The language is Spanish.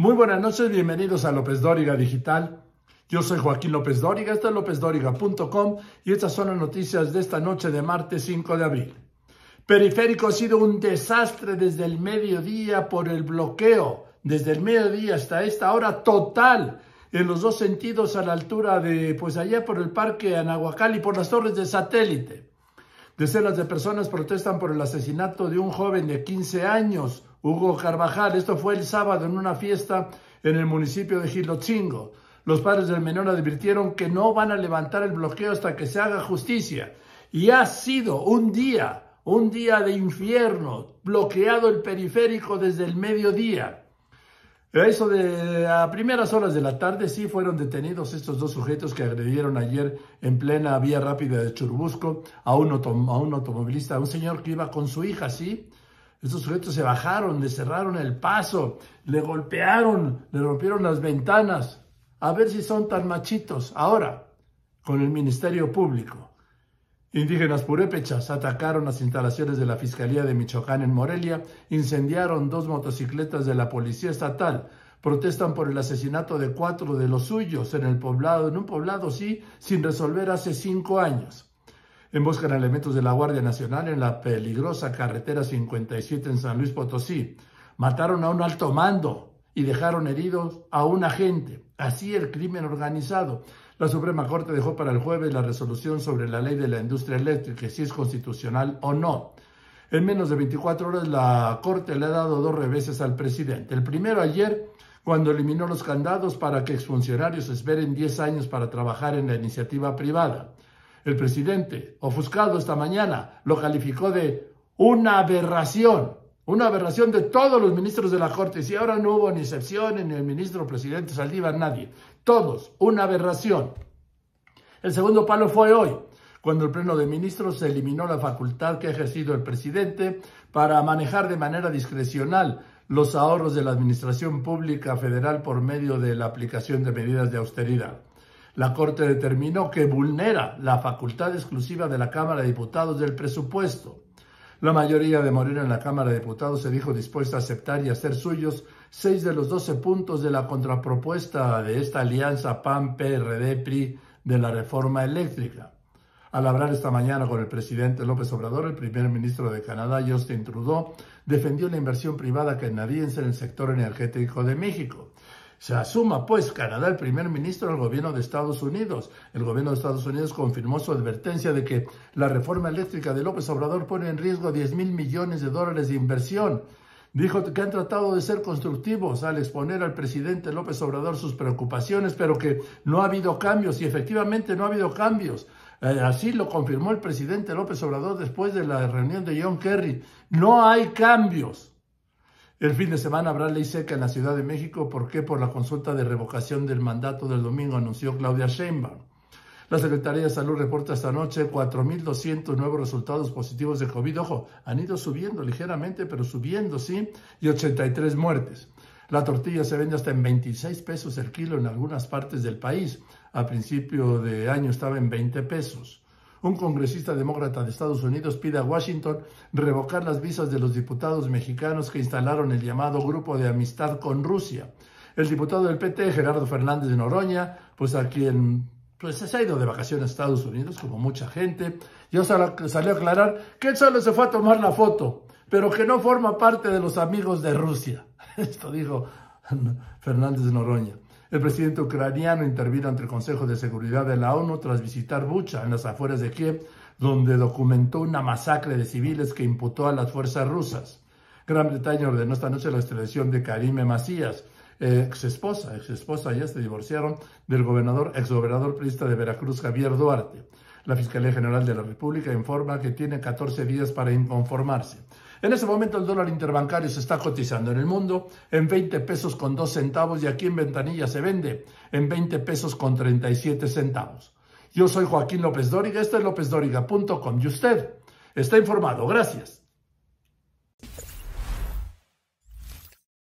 Muy buenas noches, bienvenidos a López Dóriga Digital. Yo soy Joaquín López Dóriga, esto es lópezdóriga.com y estas son las noticias de esta noche de martes 5 de abril. Periférico ha sido un desastre desde el mediodía por el bloqueo, desde el mediodía hasta esta hora total, en los dos sentidos a la altura de, pues allá por el parque Anahuacal y por las torres de satélite. Decenas de personas protestan por el asesinato de un joven de 15 años, Hugo Carvajal. Esto fue el sábado en una fiesta en el municipio de Gilotzingo. Los padres del menor advirtieron que no van a levantar el bloqueo hasta que se haga justicia. Y ha sido un día, un día de infierno, bloqueado el periférico desde el mediodía. Eso de a primeras horas de la tarde sí fueron detenidos estos dos sujetos que agredieron ayer en plena vía rápida de Churubusco a un, a un automovilista, a un señor que iba con su hija, sí. Estos sujetos se bajaron, le cerraron el paso, le golpearon, le rompieron las ventanas. A ver si son tan machitos. Ahora, con el Ministerio Público. Indígenas purépechas atacaron las instalaciones de la Fiscalía de Michoacán en Morelia, incendiaron dos motocicletas de la Policía Estatal, protestan por el asesinato de cuatro de los suyos en el poblado, en un poblado sí, sin resolver hace cinco años. Emboscan elementos de la Guardia Nacional en la peligrosa carretera 57 en San Luis Potosí. Mataron a un alto mando y dejaron heridos a un agente. Así el crimen organizado. La Suprema Corte dejó para el jueves la resolución sobre la ley de la industria eléctrica, si es constitucional o no. En menos de 24 horas la Corte le ha dado dos reveses al presidente. El primero ayer, cuando eliminó los candados para que exfuncionarios esperen 10 años para trabajar en la iniciativa privada. El presidente, ofuscado esta mañana, lo calificó de una aberración, una aberración de todos los ministros de la Corte. Si ahora no hubo ni excepción en el ministro presidente Saldívar, nadie. Todos, una aberración. El segundo palo fue hoy, cuando el Pleno de Ministros eliminó la facultad que ha ejercido el presidente para manejar de manera discrecional los ahorros de la Administración Pública Federal por medio de la aplicación de medidas de austeridad. La Corte determinó que vulnera la facultad exclusiva de la Cámara de Diputados del presupuesto. La mayoría de Morena en la Cámara de Diputados se dijo dispuesta a aceptar y hacer suyos seis de los doce puntos de la contrapropuesta de esta alianza PAN-PRD-PRI de la reforma eléctrica. Al hablar esta mañana con el presidente López Obrador, el primer ministro de Canadá, Justin Trudeau, defendió la inversión privada canadiense en el sector energético de México. Se asuma, pues, Canadá el primer ministro del gobierno de Estados Unidos. El gobierno de Estados Unidos confirmó su advertencia de que la reforma eléctrica de López Obrador pone en riesgo 10 mil millones de dólares de inversión. Dijo que han tratado de ser constructivos al exponer al presidente López Obrador sus preocupaciones, pero que no ha habido cambios y efectivamente no ha habido cambios. Eh, así lo confirmó el presidente López Obrador después de la reunión de John Kerry. No hay cambios. El fin de semana habrá ley seca en la Ciudad de México. ¿Por qué? Por la consulta de revocación del mandato del domingo, anunció Claudia Sheinbaum. La Secretaría de Salud reporta esta noche 4.200 nuevos resultados positivos de COVID. Ojo, han ido subiendo ligeramente, pero subiendo, sí, y 83 muertes. La tortilla se vende hasta en 26 pesos el kilo en algunas partes del país. A principio de año estaba en 20 pesos un congresista demócrata de Estados Unidos pide a Washington revocar las visas de los diputados mexicanos que instalaron el llamado Grupo de Amistad con Rusia. El diputado del PT, Gerardo Fernández de Noroña, pues a quien pues se ha ido de vacaciones a Estados Unidos, como mucha gente, ya salió a aclarar que él solo se fue a tomar la foto, pero que no forma parte de los amigos de Rusia. Esto dijo Fernández de Noroña. El presidente ucraniano intervino ante el Consejo de Seguridad de la ONU tras visitar Bucha, en las afueras de Kiev, donde documentó una masacre de civiles que imputó a las fuerzas rusas. Gran Bretaña ordenó esta noche la extradición de Karime Macías, ex esposa, ex esposa, ya se divorciaron del gobernador, ex gobernador priista de Veracruz, Javier Duarte. La Fiscalía General de la República informa que tiene 14 días para inconformarse. En ese momento el dólar interbancario se está cotizando en el mundo en 20 pesos con 2 centavos y aquí en Ventanilla se vende en 20 pesos con 37 centavos. Yo soy Joaquín López Dóriga, esto es lópezdóriga.com y usted está informado. Gracias.